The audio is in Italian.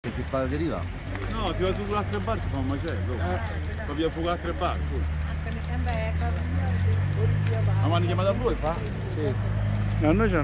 Che si fa deriva? No, ti va su quell'altra barca e fa un macello. Fa via fuoco altre barche. Ma mi hanno chiamato a voi, fa? No, noi c'hanno